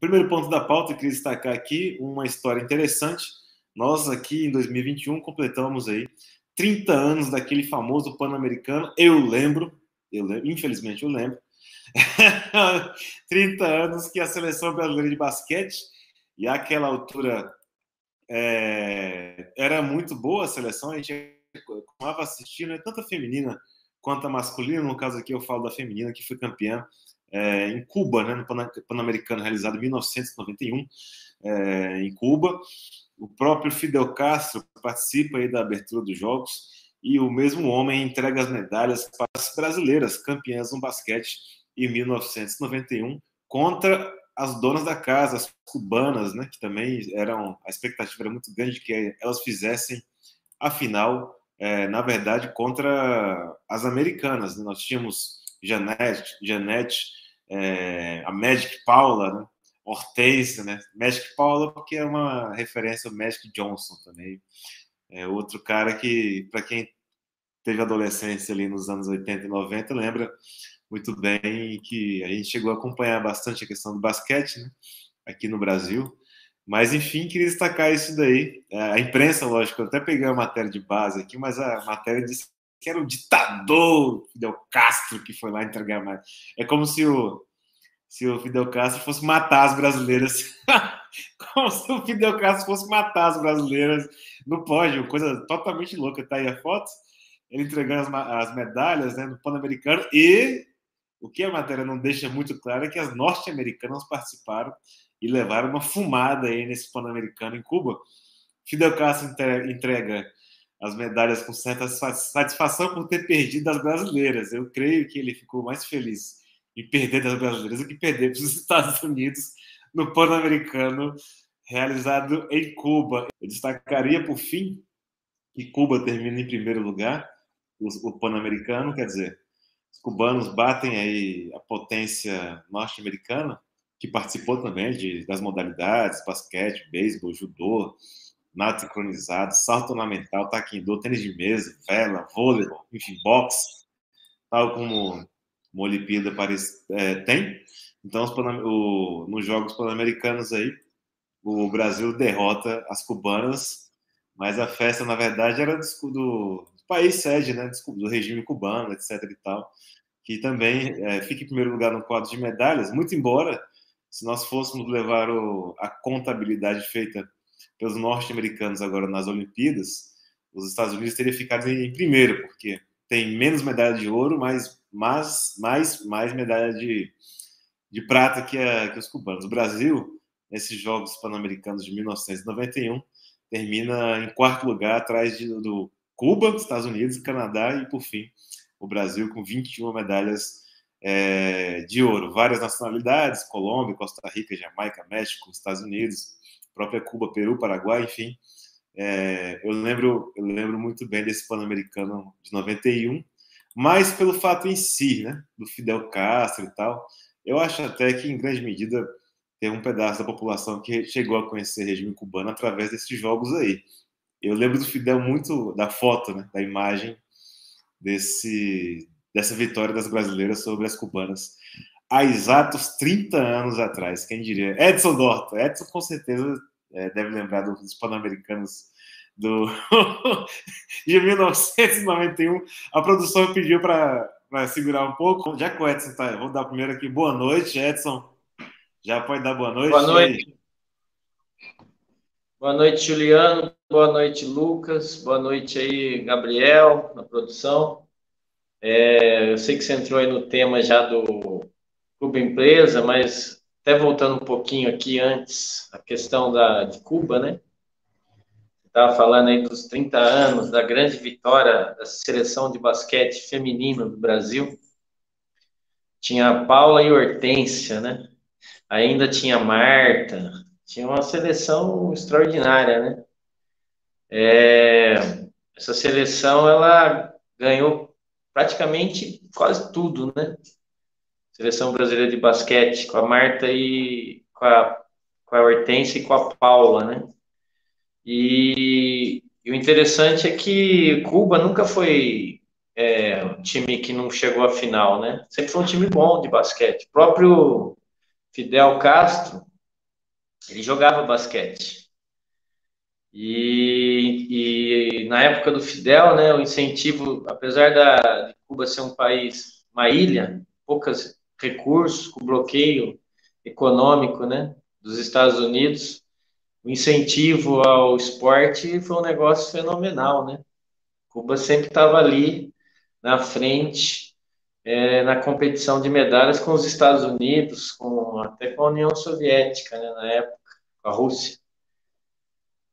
Primeiro ponto da pauta, eu queria destacar aqui uma história interessante. Nós aqui em 2021 completamos aí 30 anos daquele famoso Pan-Americano. Eu lembro, eu lembro, infelizmente eu lembro, 30 anos que a seleção brasileira de basquete, e àquela altura é, era muito boa a seleção, a gente costumava assistir, né, tanto a feminina quanto a masculina, no caso aqui eu falo da feminina, que foi campeã é, em Cuba, né, no Pan-Americano realizado em 1991, é, em Cuba. O próprio Fidel Castro participa aí da abertura dos Jogos e o mesmo homem entrega as medalhas para as brasileiras campeãs no basquete em 1991 contra as donas da casa, as cubanas, né, que também eram a expectativa era muito grande que elas fizessem a final, é, na verdade, contra as americanas. Né? Nós tínhamos Janete, Janete é, a Magic Paula, né? Hortência, né? Magic Paula, porque é uma referência ao Magic Johnson também. É outro cara que, para quem teve adolescência ali nos anos 80 e 90, lembra muito bem que a gente chegou a acompanhar bastante a questão do basquete, né? Aqui no Brasil. Mas, enfim, queria destacar isso daí. É, a imprensa, lógico, eu até peguei a matéria de base aqui, mas a matéria disse que era o ditador Fidel Castro que foi lá entregar mais. É como se o, se o Fidel Castro fosse matar as brasileiras. como se o Fidel Castro fosse matar as brasileiras. Não pode, uma coisa totalmente louca. Tá aí a foto. Ele entregando as, as medalhas né, no Pan-Americano. E o que a matéria não deixa muito claro é que as norte-americanas participaram e levaram uma fumada aí nesse Pan-Americano em Cuba. Fidel Castro entrega as medalhas com certa satisfação por ter perdido as brasileiras. Eu creio que ele ficou mais feliz em perder das brasileiras do que perder para os Estados Unidos no Pan-Americano realizado em Cuba. Eu destacaria, por fim, que Cuba termina em primeiro lugar, o, Pan-Americano, quer dizer, os cubanos batem aí a potência norte-americana, que participou também de, das modalidades, basquete, beisebol, judô, nado sincronizado, salto ornamental, taekwondo, tênis de mesa, vela, vôlei, enfim, boxe, tal como uma Olimpíada Paris é, tem. Então, o, nos Jogos Pan-Americanos aí, o Brasil derrota as cubanas, mas a festa, na verdade, era do, do país sede, né, do regime cubano, etc e tal, que também é, fica em primeiro lugar no quadro de medalhas, muito embora, se nós fôssemos levar o, a contabilidade feita pelos norte-americanos agora nas Olimpíadas, os Estados Unidos teriam ficado em primeiro, porque tem menos medalha de ouro, mas mais, mais, mais medalha de, de prata que, a, que os cubanos. O Brasil, nesses Jogos Pan-Americanos de 1991, termina em quarto lugar, atrás de, do Cuba, Estados Unidos, Canadá e, por fim, o Brasil com 21 medalhas é, de ouro. Várias nacionalidades, Colômbia, Costa Rica, Jamaica, México, Estados Unidos, própria Cuba, Peru, Paraguai, enfim. É, eu lembro eu lembro muito bem desse Pan-Americano de 91, mas pelo fato em si, né, do Fidel Castro e tal, eu acho até que em grande medida tem um pedaço da população que chegou a conhecer o regime cubano através desses jogos aí. Eu lembro do Fidel muito da foto, né, da imagem desse dessa vitória das brasileiras sobre as cubanas há exatos 30 anos atrás, quem diria? Edson Dorto. Edson com certeza é, deve lembrar dos Pan-Americanos do... de 1991. A produção pediu para segurar um pouco. Já que o Edson está, vou dar primeiro aqui. Boa noite, Edson. Já pode dar boa noite. Boa noite. Boa noite, Juliano. Boa noite, Lucas. Boa noite aí, Gabriel, na produção. É, eu sei que você entrou aí no tema já do Clube Empresa, mas até voltando um pouquinho aqui antes, a questão da, de Cuba, né? Estava falando aí dos 30 anos da grande vitória da seleção de basquete feminino do Brasil. Tinha a Paula e Hortência, né? Ainda tinha Marta, tinha uma seleção extraordinária, né? É, essa seleção ela ganhou praticamente quase tudo, né? Seleção Brasileira de Basquete, com a Marta e com a, com a Hortência e com a Paula, né? E, e o interessante é que Cuba nunca foi é, um time que não chegou à final, né? Sempre foi um time bom de basquete. O próprio Fidel Castro, ele jogava basquete. E, e, na época do Fidel, né, o incentivo, apesar da, de Cuba ser um país, uma ilha, poucos recursos, com bloqueio econômico, né, dos Estados Unidos, o incentivo ao esporte foi um negócio fenomenal, né? Cuba sempre estava ali na frente é, na competição de medalhas com os Estados Unidos, com até com a União Soviética, né, na época, com a Rússia.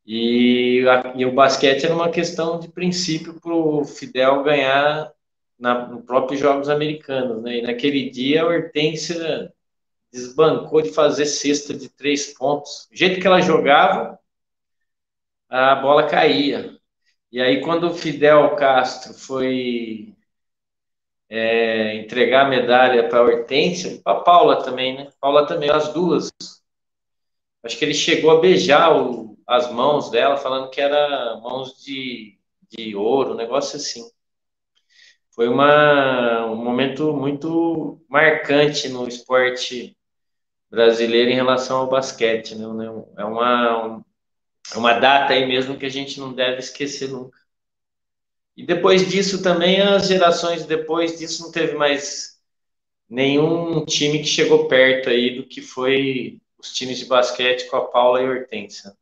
E, a, e o basquete era uma questão de princípio para o Fidel ganhar na, no próprios Jogos Americanos. Né? E naquele dia a Hortência desbancou de fazer cesta de três pontos. Do jeito que ela jogava, a bola caía. E aí, quando o Fidel Castro foi é, entregar a medalha para a Hortência, para a Paula também, né? Paula também, as duas. Acho que ele chegou a beijar o, as mãos dela, falando que era mãos de, de ouro, um negócio assim foi uma, um momento muito marcante no esporte brasileiro em relação ao basquete. Né? É uma, é uma data aí mesmo que a gente não deve esquecer nunca. E depois disso também, as gerações depois disso não teve mais nenhum time que chegou perto aí do que foi os times de basquete com a Paula e a Hortência.